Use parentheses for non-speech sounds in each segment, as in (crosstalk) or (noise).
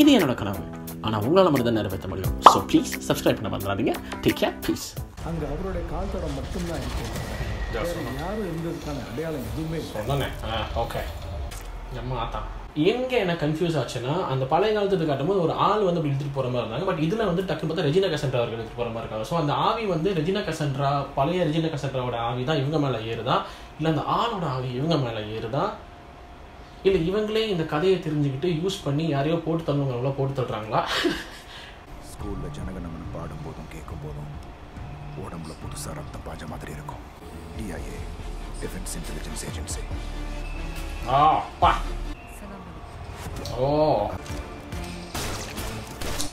இது என்னோட கனவு. ஆனால் உங்களால் மட்டும் தான் நிறைவேற்ற முடியும். ஸோ ப்ளீஸ் சப்ஸ்கிரைப் பண்ண மறந்துடாதீங்க. டேக் கேர் ப்ளீஸ் அங்க அவருடைய கால் தடம் மட்டும்தான் இருக்கு. யாரும் இருந்ததுக்கான அடையாளம் எதுவுமே சொன்னேன். ஓகே நம்ம ஆத்தா. எங்கே எனக்கு கன்ஃபியூஸ் ஆச்சுன்னா அந்த பழைய காலத்துக்கு காட்டும்போது ஒரு ஆள் வந்து அப்படி இழுத்துட்டு போகிற மாதிரி இருந்தாங்க. பட் இதில் வந்து டக்குன்னு பார்த்தா ரெஜினா கசன்ட்ரா அவர்கள் இழுத்துட்டு போகிற மாதிரி இருக்காங்க. ஸோ அந்த ஆவி வந்து ரெஜினா கசன்ட்ரா பழைய ரெஜினா கசன்ட்ராவோட ஆவி தான் இவங்க மேலே ஏறுதா? இல்லை அந்த ஆளோட ஆவி இவங்க மேலே ஏறுதா? இல்லை இவங்களே இந்த கதையை தெரிஞ்சுக்கிட்டு யூஸ் பண்ணி யாரையோ போட்டு தள்ளுவங்களோ போட்டு தள்ளுறாங்களா? ஸ்கூலில் ஜனகணமன் பாடும் போதும் கேட்கும் போதும் உடம்புல புதுசாக ரத்தம் பாஞ்ச மாதிரி இருக்கும். டிஐஏ டிஃபென்ஸ் இன்டெலிஜென்ஸ் ஏஜென்சி ஆ பா. ஓ.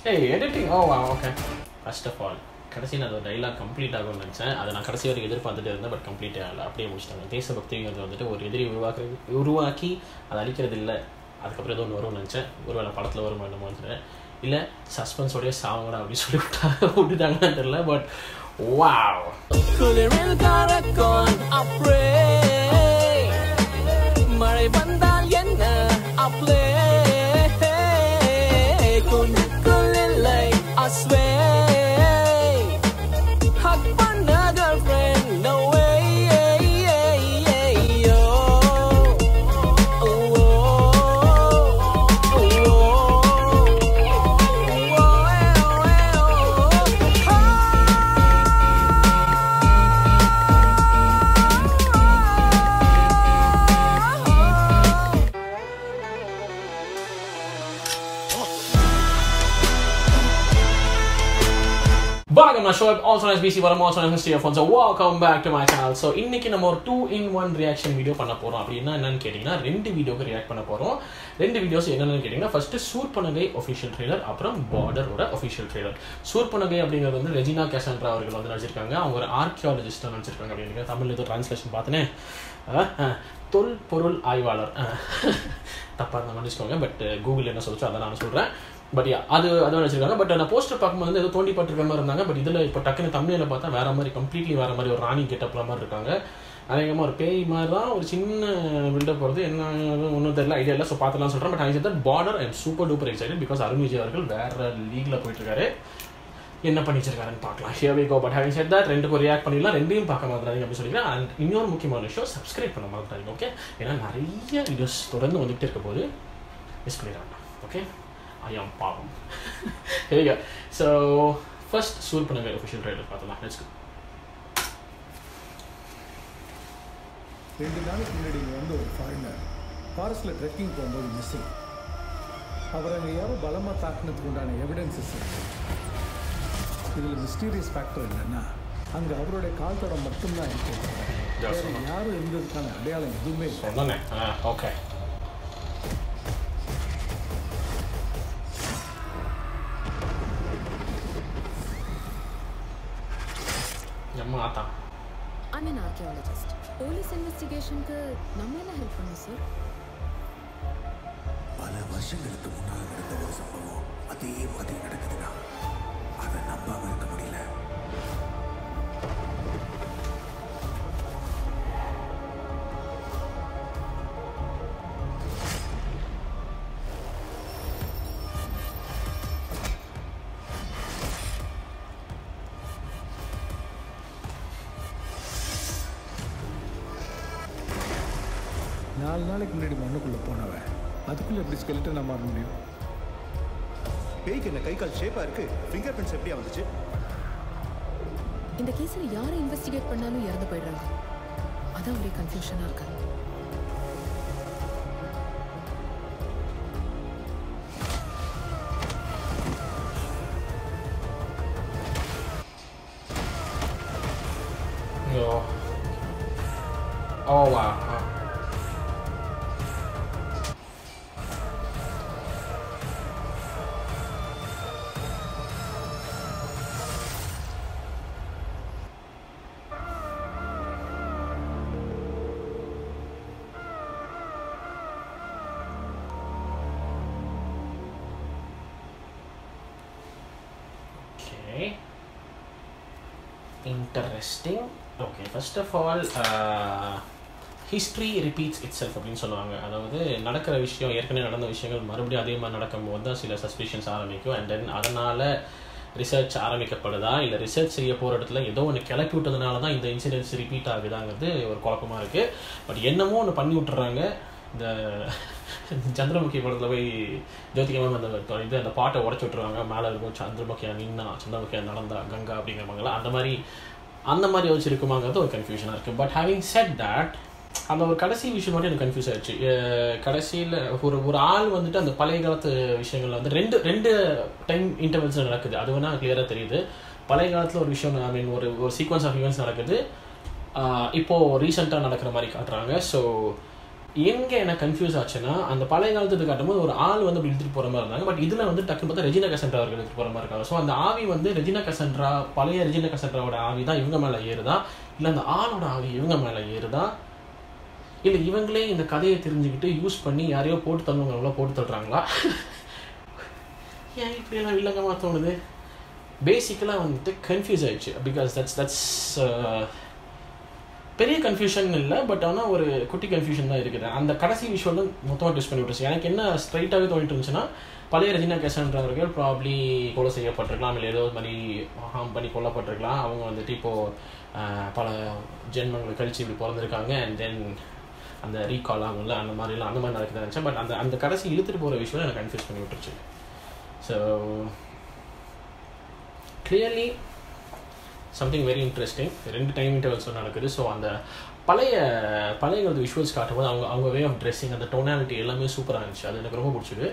ஏய் எடிட்டிங் ஓ வா ஓகே ஃபர்ஸ்ட் ஆஃப் ஆல் கடைசி நான் அந்த டைலாக் கம்ப்ளீட் ஆகும்னு நினச்சேன். அதை நான் கடைசி வரைக்கும் எதிர்பார்த்துட்டு இருந்தேன் பட் கம்ப்ளீட் ஆகல. அப்படியே முடிச்சிட்டாங்க. தேசபக்திங்கிறது வந்துட்டு ஒரு எதிரி உருவாக்கு உருவாக்கி அதை அழிக்கிறது இல்லை. அதுக்கப்புறம் ஏதோ ஒன்று வரும்னு நினச்சேன். ஒருவேளை படத்தில் வரும் என்னமோ தெரியல. இல்லை சஸ்பென்ஸோடய சாவங்கடா அப்படின்னு சொல்லி விட்டாங்க. (laughs) விட்டுட்டாங்கன்னு தெரியல பட் வாவ் அப்படியே மழை வந்தால் என்ன அப்ளே? வணக்கம் நான் ஷோப் ஆல்சோ நைஸ் பிசி வரும் also nice history of so welcome back to my channel so இன்னைக்கு நம்ம ஒரு two in one reaction video பண்ண போகிறோம் அப்படின்னா என்னன்னு கேட்டிங்கன்னா ரெண்டு வீடியோக்கு ரியாக்ட் பண்ண போகிறோம் ரெண்டு வீடியோஸ் என்னென்னு கேட்டிங்கன்னா ஃபர்ஸ்ட் சூர்பனகை ஒஃபிஷியல் ட்ரெய்லர் அப்புறம் பார்டரோட ஒஃபிஷியல் ட்ரெய்லர் சூர்பனகை அப்படிங்கிறது வந்து ரெஜினா கேசன்ட்ரா அவர்கள் வந்து நடிச்சிருக்காங்க. அவங்க ஒரு ஆர்கியாலஜிஸ்டாக நடிச்சிருக்காங்க அப்படின்னு தமிழ் ஏதோ ட்ரான்ஸ்லேஷன் பார்த்தனே. தொல் பொருள் ஆய்வாளர். (laughs) தப்பாக இருந்தால் மன்னிச்சுக்கோங்க பட் கூகுள் என்ன சொல்லிச்சோ அதை நான் சொல்கிறேன் பட் அது அதை வச்சிருக்காங்க பட் நான் போஸ்டர் பார்க்கும்போது வந்து ஏதோ தோண்டி பட்டிருக்க மாதிரி இருந்தாங்க. பட் இதில் இப்போ டக்குன்னு தமிழில் பார்த்தா வேற மாதிரி கம்ப்ளீட்லி வேற மாதிரி ஒரு ராணி கெட்டப்ல மாதிரி இருக்காங்க. அநேகமாக ஒரு பேய் மாதிரி தான் ஒரு சின்ன பில்டப் போகிறது என்ன ஒன்றும் தெரியல ஐடியா இல்லை. ஸோ பார்த்துலாம் சொல்கிறேன் but I that border I'm super duper excited because Arun Vijay அவர்கள் வேற லீக்ல போயிட்டுருக்காரு. என்ன பண்ணிச்சிருக்காருன்னு பார்க்கலாம். Here we go but having said that ரெண்டுக்கும் ரியாக்ட் பண்ணிடலாம். ரெண்டையும் பார்க்க மாட்டாங்க அப்படின்னு சொல்லிக்கிறேன். அண்ட் இன்னொரு முக்கியமான விஷயம் சப்ஸ்கிரைப் பண்ண மாட்டாங்க ஓகே ஏன்னா நிறைய வீடியோஸ் தொடர்ந்து வந்துகிட்டே இருக்க போது மிஸ் பண்ணிடுறாங்க ஓகே ஐயாம் பாவம் சரிங்க ஸோ ஃபர்ஸ்ட் சூர் பண்ணுங்க ஒஃபிஷியல் ட்ரைலர் பார்த்தலாம் லெட்ஸ் ரெண்டு நாளைக்கு முன்னாடி இங்கே வந்து ஒரு ஃபாரினர் ஃபாரஸ்ட்டில் ட்ரெக்கிங் போகும்போது மிஸ்ஸிங் அவர் அங்கே யாரோ பலமாக தாக்குனதுக்கு உண்டான எவிடன்சஸ் இதில் மிஸ்டீரியஸ் ஃபேக்டர் என்னன்னா அங்கே அவருடைய கால் தடம் மட்டும்தான் இருக்கு. யாரும் இருந்ததுக்கான அடையாளம் எதுவுமே இல்லை. ஓகே நம்ம ஆத்தா I'm an archaeologist. போலீஸ் இன்வெஸ்டிகேஷனுக்கு நம்ம என்ன ஹெல்ப் பண்ணோம் சார் பல வருஷங்களுக்கு முன்னால் நடந்த ஒரு சம்பவம் அதே மாதிரி நடக்குதுன்னா அதை நம்பாம இருக்க முடியல நாலு நாளைக்கு முன்னாடி மண்ணுக்குள்ளே போனவன் அதுக்குள்ளே எப்படி ஸ்கெல்டன் மாற முடியும்? பேய்க்கு என்ன கை கால் ஷேப்பா இருக்கு? ஃபிங்கர் பிரிண்ட்ஸ் எப்படியா வந்துச்சு? இந்த கேஸ்ல யாரை இன்வெஸ்டிகேட் பண்ணாலும் இறந்து போயிடுறாங்க. அதான் ஒரே கன்ஃபியூஷனா இருக்கு. Interesting okay first of all history repeats itself அப்படின்னு சொல்லுவாங்க. அதாவது நடக்கிற விஷயம் ஏற்கனவே நடந்த விஷயங்கள் மறுபடியும் அதே மாதிரி நடக்கும்போது தான் சில சஸ்பிஷன்ஸ் ஆரம்பிக்கும். அண்ட் தென் அதனால் ரிசர்ச் ஆரம்பிக்கப்படுதா? இல்லை ரிசர்ச் செய்ய போகிற இடத்துல ஏதோ ஒன்று கிளப்பி விட்டதுனால தான் இந்த இன்சிடென்ட்ஸ் ரிப்பீட் ஆகுதாங்கிறது ஒரு குழப்பமாக இருக்குது பட் என்னமோ ஒன்று பண்ணி விட்டுறாங்க. இந்த சந்திரமுகி படத்தில் போய் ஜோதிகமாக அந்த இது அந்த பாட்டை உடச்சி விட்டுருவாங்க. மேலே இருக்கும் சந்திரமுகியா நின்னா சந்திரமுகியா நடந்தா கங்கா அப்படிங்கிறவங்களாம் அந்த மாதிரி அந்த மாதிரி யோசிச்சிருக்குமாங்கிறது ஒரு கன்ஃபியூஷனாக இருக்குது பட் ஹேவிங் செட் தட் அந்த ஒரு கடைசி விஷயம் மட்டும் எனக்கு கன்ஃபியூஸ் ஆயிடுச்சு. கடைசியில் ஒரு ஒரு ஆள் வந்துட்டு அந்த பழைய காலத்து விஷயங்கள்ல வந்து ரெண்டு ரெண்டு டைம் இன்டர்வல்ஸ் நடக்குது. அது வேணா கிளியராக தெரியுது. பழைய காலத்தில் ஒரு விஷயம் ஐ மீன் ஒரு ஒரு சீக்வன்ஸ் ஆஃப் ஈவெண்ட்ஸ் நடக்குது. இப்போது ரீசெண்டாக நடக்கிற மாதிரி காட்டுறாங்க. ஸோ எங்கே எனக்கு கன்ஃபியூஸ் ஆச்சுன்னா அந்த பழைய காலத்துக்கு காட்டும்போது ஒரு ஆள் வந்து அப்படி இழுத்துட்டு போகிற மாதிரி இருந்தாங்க. பட் இதில் வந்து டக்குன்னு பார்த்தா ரெஜினா கசன்ட்ரா அவர்கள் இழுத்துட்டு போகிற மாதிரி இருக்காங்க. ஸோ அந்த ஆவி வந்து ரெஜினா கசன்ட்ரா பழைய ரெஜினா கசன்ட்ராவோட ஆவி தான் இவங்க மேலே ஏறுதா? இல்லை அந்த ஆளோட ஆவி இவங்க மேலே ஏறுதா? இல்லை இவங்களே இந்த கதையை தெரிஞ்சுக்கிட்டு யூஸ் பண்ணி யாரையோ போட்டு தள்ளுவங்களா போட்டு தள்ளுறாங்களா? ஏன் இப்படியெல்லாம் இல்லைங்கம்மா தோணுது? பேசிக்கலாக வந்துட்டு கன்ஃபியூஸ் ஆயிடுச்சு. பிகாஸ் தட்ஸ் தட்ஸ் பெரிய கன்ஃபியூஷன் இல்லை பட் ஆனால் ஒரு குட்டி கன்ஃபியூஷன் தான் இருக்குது. அந்த கடைசி விஷயம் மொத்தமாக டிஸ் பண்ணி விட்டுருச்சு. எனக்கு என்ன ஸ்ட்ரைட்டாகவே தோணிட்டு இருந்துச்சுன்னா பழைய ரஜினா கேசன்றவர்கள் ப்ராப்ளி கொலை செய்யப்பட்டிருக்கலாம் இல்லை ஏதோ ஒரு மாதிரி ஹார்ம் பண்ணி கொல்லப்பட்டிருக்கலாம். அவங்க வந்துட்டு இப்போது பல ஜென்மங்களை கழிச்சு இப்படி பிறந்திருக்காங்க அண்ட் தென் அந்த ரீகால் ஆகும்ல அந்த மாதிரிலாம் அந்த மாதிரி நடக்குது இருந்துச்சு பட் அந்த அந்த கடைசி இழுத்துட்டு போகிற விஷயம் எனக்கு கன்ஃபியூஸ் பண்ணி விட்டுருச்சு. So clearly something very interesting ரெண்டு டைம் இன்டர்வல்ஸ் நடக்குது. ஸோ அந்த பழைய பழைய வந்து விஷுவல்ஸ் காட்டும்போது அவங்க அவங்க வே ஆஃப் ட்ரெஸ்ஸிங் அந்த டோனாலிட்டி எல்லாமே சூப்பராக இருந்துச்சு. அது எனக்கு ரொம்ப பிடிச்சிது.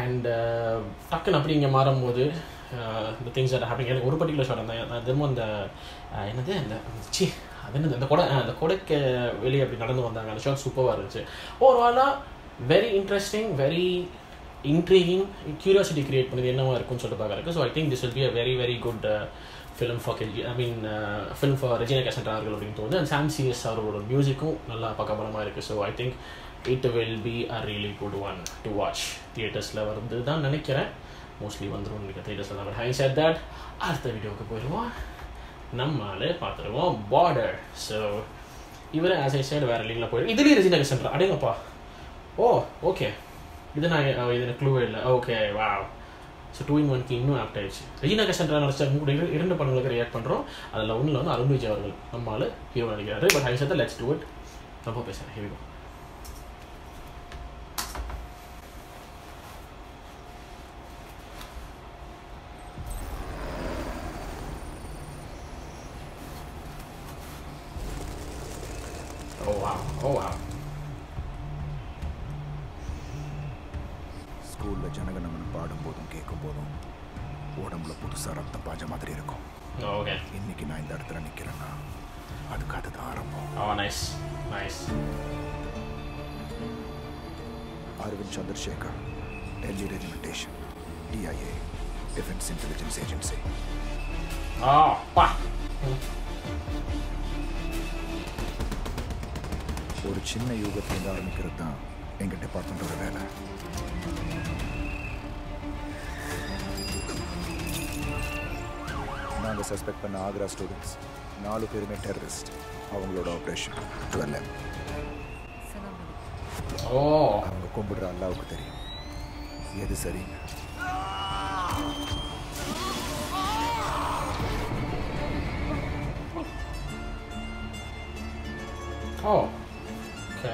அண்ட் uh, டக்குன்னு அப்படி இங்கே மாறும்போது இந்த திங்ஸ் ஆர் ஹேப்பிங் எனக்கு ஒரு பர்டிகுலர் ஷாட் அந்த நான் திரும்ப அந்த uh, என்னது? அந்த சி அது என்னது? அந்த கொடை அந்த கொடைக்கு வெளியே அப்படி நடந்து வந்தாங்க. அந்த ஷாட் சூப்பராக இருந்துச்சு. ஓவராலாக very interesting very intriguing curiosity create பண்ணி என்னவா இருக்கும்னு சொல்லிட்டு பார்க்குறக்கு so I think this will be a very very good film for கெல்ஜி I mean film for Regina Cassandra அவர்கள் அப்படின்னு தோணுது. அண்ட் சாம் சிஎஸ் அவரோட மியூசிக்கும் நல்லா பக்கபலமாக இருக்குது so I think it will be a really good one to watch தியேட்டர்ஸில் வந்து தான் நினைக்கிறேன். மோஸ்ட்லி வந்துடும் நினைக்கிறேன் தியேட்டர்ஸில் தான் ஹை சேட் தட் அடுத்த வீடியோவுக்கு போயிடுவோம். நம்மளாலே பார்த்துருவோம். பார்டர் ஸோ இவர் ஆஸ் ஐ சைடு வேறு லீங்கில் போயிடும் இதுலேயும் ரெஜினா கேசன்ட்ரா அடேங்கப்பா. ஓ ஓகே இது நான் இது எனக்கு க்ளூவே இல்லை. ஓகே வா ஸோ டூ இன் ஒன்க்கு இன்னும் ஆப்ட் ஆயிடுச்சு. ரீனா கசன்ட்ரா நடிச்ச மூணு இரண்டு படங்களுக்கு ரியாக்ட் பண்ணுறோம் அதில் ஒன்றில் வந்து அருண் விஜய் அவர்கள் நம்மால் ஹீரோ நடிக்கிறாரு. But hi sir let's do it ரொம்ப பேசுகிறேன் hero Oh wow, oh wow. கேட்கும் போதும் உடம்புல புதுசாக ரத்தம் பாஞ்ச மாதிரி இருக்கும். ஓகே இன்னைக்கு நான் இந்த இடத்துல நிற்கிறேன்னா அதுக்கு அதுதான் ஆரம்பம். Nice nice Aravind Chandrasekhar Delhi regimentation DIA defence intelligence agency ஆ பா ஒரு சின்ன யூகத்திலேருந்து ஆரம்பிக்கிறது தான் எங்கள் டிபார்ட்மெண்ட்டோட வேலை. நாங்கள் சஸ்பெக்ட் பண்ண ஆக்ரா ஸ்டூடெண்ட்ஸ் நாலு பேருமே டெரரிஸ்ட் அவங்களோட ஆப்ரேஷன் டுவெல் எம் ஓ அவங்க கும்பிடுற அல்லாவுக்கு தெரியும் எது சரின்னு ஓ okay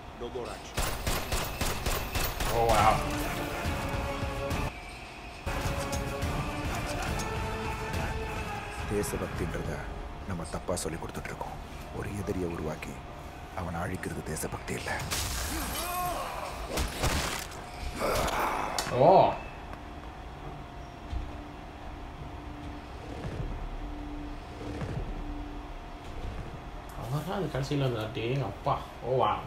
No more. Oh, wow. தேசபக்தின்றத நம்ம தப்பாக சொல்லி கொடுத்துட்ருக்கோம். ஒரு எதிரியை உருவாக்கி அவனை அழிக்கிறது தேசபக்தி இல்லை. ஓ. அவர்தான் அந்த கடைசியில் வந்தாட்டி அப்பா. ஓ வா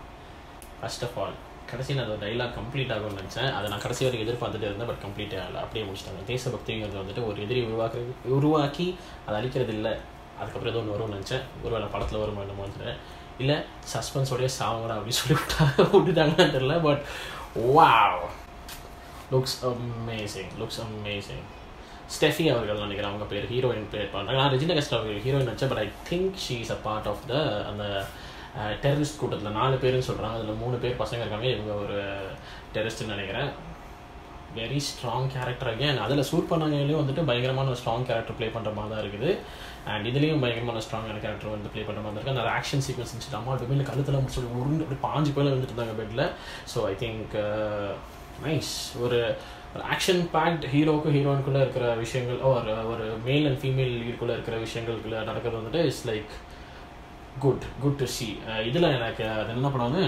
ஃபர்ஸ்ட் ஆஃப் ஆல் கடைசியில் அந்த டைலாக் கம்ப்ளீட் ஆகும்னு நினச்சேன். அதை நான் கடைசி வரைக்கும் எதிர்பார்த்துட்டு இருந்தேன் பட் கம்ப்ளீட் ஆகலை. அப்படியே முடிச்சிட்டாங்க. தேசபக்திங்கிறது வந்துட்டு ஒரு எதிரி உருவாக்குறது உருவாக்கி அதை அழிக்கிறது இல்லை. அதுக்கப்புறம் ஏதோ ஒன்று வரும்னு நினச்சேன். ஒருவேளை படத்தில் வருமா என்னமோ தெரியல. இல்லை சஸ்பென்ஸோடய சாவங்கடா அப்படின்னு சொல்லி விட்டாங்க விட்டுட்டாங்கன்னு தெரில but wow looks amazing looks amazing Steffi அவர்கள் நினைக்கிறேன் அவங்க பேர் ஹீரோயின் பேர் பண்ணுறாங்க நான் ரெஜினா கஸ்ட் அவர்கள் ஹீரோயின் நினச்சேன் but I think she is a part of the அந்த டெரரிஸ்ட் கூட்டத்தில் நாலு பேருன்னு சொல்கிறாங்க அதில் மூணு பேர் பசங்க இருக்காங்க. இவங்க ஒரு டெரரிஸ்ட்னு நினைக்கிறேன். வெரி ஸ்ட்ராங் கேரக்டர் அகேன் அதில் சூட் பண்ணவங்களையும் வந்துட்டு பயங்கரமான ஒரு ஸ்ட்ராங் கேரக்டர் ப்ளே பண்ணுற மாதிரி தான் இருக்குது. அண்ட் இதுலேயும் பயங்கரமான ஸ்ட்ராங்கான கேரக்டர் வந்து ப்ளே பண்ணுற மாதிரி இருக்குது அந்த ஆக்ஷன் சீக்வன்ஸ் இருந்துச்சு அம்மா டுமில் கழுத்தில் சொல்லி உருண்டு அப்படி பாஞ்சு போய் வந்துட்டு இருந்தாங்க பெட்டில் ஸோ ஐ திங்க் நைஸ் ஒரு ஆக்ஷன் பேக்ட் ஹீரோக்கும் ஹீரோயினுக்குள்ளே இருக்கிற விஷயங்கள் ஒரு ஒரு மேல் அண்ட் ஃபீமேல் லீடுக்குள்ளே இருக்கிற விஷயங்களுக்குள்ள நடக்கிறது வந்துட்டு it's like good good to see இதில் எனக்கு அது என்ன படம் வந்து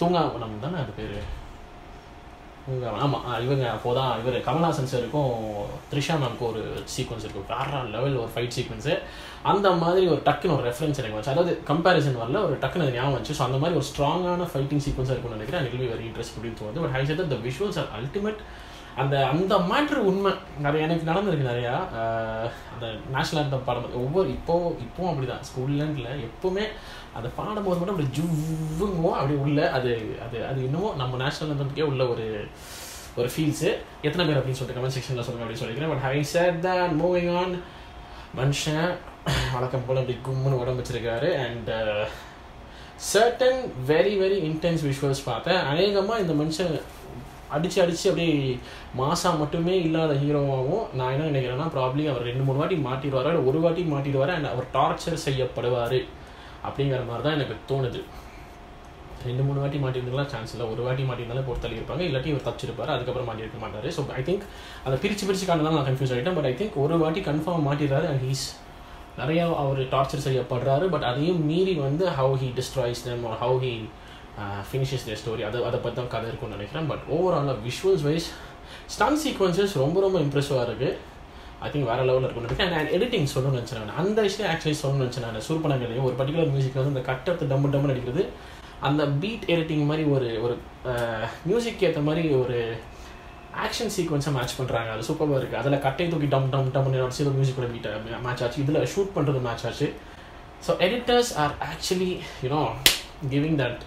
தூங்காவனம் தானே அது பேர்? தூங்காவனம் ஆமாம் இவங்க அப்போதான் இவர் கமல்ஹாசன் சாருக்கும் த்ரிஷா மேம்க்கும் ஒரு சீக்வன்ஸ் இருக்கும் வேற லெவல் ஒரு ஃபைட் சீக்வன்ஸு அந்த மாதிரி ஒரு டக்குன்னு ஒரு ரெஃபரன்ஸ் எனக்கு வந்துச்சு. அதாவது கம்பேரிசன் வரல ஒரு டக்குன்னு அது ஞாபகம் வந்துச்சு. ஸோ அந்த மாதிரி ஒரு ஸ்ட்ராங்கான ஃபைட்டிங் சீக்வன்ஸாக இருக்கும்னு நினைக்கிறேன். எனக்கு வெரி இன்ட்ரெஸ்ட் அப்படின்னு தோணுது. But I said the visuals are ultimate அந்த அந்த மேட்ரு உண்மை நிறைய எனக்கு நடந்திருக்கு நிறையா. அந்த நேஷனல் ஆந்தம் பாடம் ஒவ்வொரு இப்போ இப்போவும் அப்படிதான். இல்லை எப்பவுமே அதை பாடும்போது மட்டும் அப்படி ஜுவ்வுங்கோ அப்படி உள்ள அது அது அது இன்னமும் நம்ம நேஷனல் ஆந்தம்க்கே உள்ள ஒரு ஒரு ஃபீல்ஸு எத்தனை பேர் அப்படின்னு சொல்லிட்டு கமெண்ட் செக்ஷனில் சொல்லுங்க அப்படின்னு சொல்லிக்கிறேன். பட் ஹை சேட் தான் மூவிங் ஆன் மனுஷன் வழக்கம் போல் அப்படி கும்முன்னு உடம்பு வச்சிருக்காரு. And certain very very intense visuals பார்த்தேன். அநேகமாக இந்த மனுஷன் அடித்து அடித்து அப்படியே மாசா மட்டுமே இல்லாத ஹீரோவாகவும் நான் என்ன நினைக்கிறேன்னா ப்ராப்ளி அவர் ரெண்டு மூணு வாட்டி மாட்டிடுவார் இல்லை ஒரு வாட்டி மாட்டிடுவார் அண்ட் அவர் டார்ச்சர் செய்யப்படுவார் அப்படிங்கிற மாதிரி தான் எனக்கு தோணுது. ரெண்டு மூணு வாட்டி மாட்டியிருந்தாலும் சான்ஸ் இல்லை. ஒரு வாட்டி மாட்டியிருந்தாலும் பொறுத்தள்ளி இருப்பாங்க இல்லாட்டி இவர் தச்சிருப்பார் அதுக்கப்புறம் மாட்டியிருக்க மாட்டார். ஸோ ஐ திங்க் அதை பிரித்து பிரித்து காண நான் கன்ஃபியூஸ் ஆகிட்டேன் பட் ஐ திங்க் ஒரு வாட்டி கன்ஃபார்ம் மாட்டிடுறாரு அண்ட் ஹீஸ் நிறையா அவர் டார்ச்சர் செய்யப்படுறாரு. பட் அதையும் மீறி வந்து how he destroys them or how he finishes the story அதை அதை பற்றி தான் கதை இருக்கும்னு நினைக்கிறேன். பட் ஓவராலாக விஷுவல்ஸ் வைஸ் ஸ்டன் சீக்வன்சஸ் ரொம்ப ரொம்ப இம்ப்ரெசிவாக இருக்குது ஐ திங்க் வேறு லெவலில் இருக்கும்னு நினைக்கிறேன். அண்ட் எடிட்டிங் சொல்லணும்னு நினச்சேன் நான். அந்த விஷயம் ஆக்சுவலி சொல்லணும்னு நினச்சேன் நான். சூர்பனங்களையும் ஒரு பர்டிகுலர் மியூசிக் வந்து இந்த கட்டத்தை டம்மு டம்மு அடிக்கிறது அந்த பீட் எடிட்டிங் மாதிரி ஒரு ஒரு uh, மியூசிக் ஏற்ற மாதிரி ஒரு ஆக்ஷன் சீக்வன்ஸை மேட்ச் பண்ணுறாங்க அது சூப்பராக இருக்குது அதில் கட்டை தூக்கி டம் டம் டம்னு அடிச்சு ஒரு மியூசிக்கோட பீட் மேட்ச் ஆச்சு. இதில் ஷூட் பண்ணுறது மேட்ச் ஆச்சு. So editors are actually you know giving that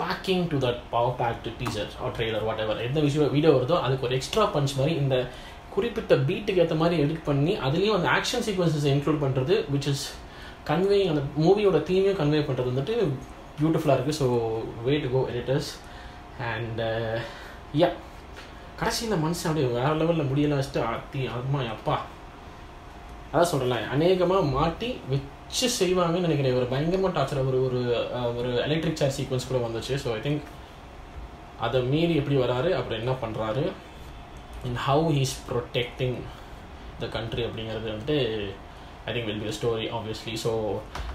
backing to that power pack to teaser or trailer whatever எந்த விஷயம் வீடியோ வருதோ அதுக்கு ஒரு எக்ஸ்ட்ரா பஞ்ச் மாதிரி இந்த குறிப்பிட்ட பீட்டுக்கு ஏற்ற மாதிரி எடிட் பண்ணி அதுலேயும் அந்த ஆக்ஷன் சீக்வன்சஸ் இன்க்ளூட் பண்ணுறது விச் இஸ் கன்வே அந்த மூவியோட தீமையும் கன்வே பண்ணுறது வந்துட்டு பியூட்டிஃபுல்லாக இருக்குது so way to go editors and yeah கடைசியில் மனுஷன் அப்படியே வேறு லெவலில் முடியல வச்சுட்டு அத்தி அம்மா அப்பா அதான் சொல்கிறேன் அநேகமாக மாட்டி வித் வச்சு செய்வாங்கன்னு நினைக்கிறேன். ஒரு பயங்கரமாக டார்ச்சர் ஒரு ஒரு ஒரு எலக்ட்ரிக் சேர் சீக்வன்ஸ் கூட வந்துச்சு. ஸோ ஐ திங்க் அதை மீறி எப்படி வராரு அப்புறம் என்ன பண்ணுறாரு and how he's protecting the country அப்படிங்கிறது வந்துட்டு I think will be story obviously so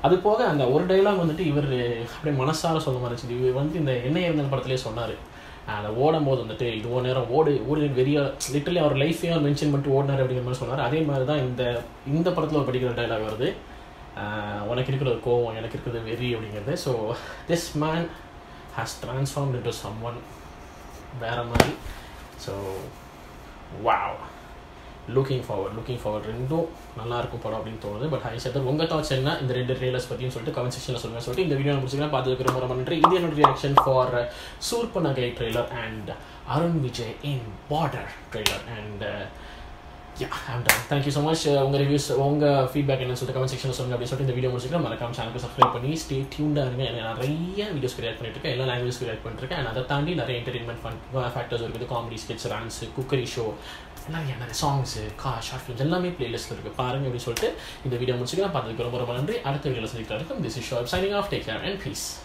அது போக அந்த ஒரு டைலாக் வந்துட்டு இவர் அப்படியே மனசார சொல்ல மாதிரி இருந்துச்சு. இவர் வந்து இந்த என்ன இருந்த படத்துலேயே சொன்னார். அதை ஓடும் போது வந்துட்டு இவ்வளோ நேரம் ஓடு ஓடு வெறிய லிட்டரலி அவர் லைஃப்பையும் மென்ஷன் பண்ணிட்டு ஓடினார்? அப்படிங்கிற மாதிரி சொன்னார். அதே மாதிரி தான் இந்த இந்த படத்தில் ஒரு படிக்கிற டைலாக் வருது. உனக்கு இருக்கிற கோவம் எனக்கு இருக்கிறது வெறி அப்படிங்கிறது. So this man has transform into someone வேற மாதிரி. So wow looking forward looking forward ரெண்டும் நல்லா இருக்கும் படம் அப்படின்னு தோணுது. பட் ஹை சேர்த்து உங்கள் தாட்ஸ் என்ன? இந்த ரெண்டு ட்ரெயிலர்ஸ் பற்றியும் சொல்லிட்டு கமெண்ட் செக்ஷனில் சொல்லுங்கள் சொல்லிட்டு இந்த வீடியோ முடிச்சுக்கலாம். பார்த்துக்கு ரொம்ப ரொம்ப நன்றி. இது என்னோட reaction for Soorpanagai trailer and Arun Vijay in border trailer and yeah I'm done thank you so much உங்கள் ரிவ்யூஸ் உங்கள் ஃபீட்பேக் என்னன்னு சொல்லிட்டு கமெண்ட் செக்ஷனில் சொல்லுங்க. அப்படின்னு சொல்லிட்டு இந்த வீடியோ முடிச்சுக்கலாம் மறக்காம சேனலுக்கு சப்ஸ்கிரைப் பண்ணி ஸ்டே டியூண்டாக இருங்க. நிறைய வீடியோஸ் கிரியேட் பண்ணிட்டு இருக்கேன். எல்லா லாங்குவேஜ் கிரியேட் பண்ணிருக்கேன் அண்ட் அதை தாண்டி நிறைய என்டர்டைன்மெண்ட் ஃபன் ஃபேக்டர்ஸ் இருக்குது comedy sketch dance cookery show நிறைய நிறைய சாங்ஸு கா ஷார்ட் ஃபிலிம்ஸ் எல்லாமே பிளேலிஸ்ட் இருக்குது பாருங்க அப்படின்னு சொல்லிட்டு இந்த வீடியோ முடிச்சுக்கலாம் பார்த்ததுக்கு ரொம்ப ரொம்ப நன்றி. அடுத்த வீடியோவில் சந்திக்கிறதுக்கும் this is show signing off take care and peace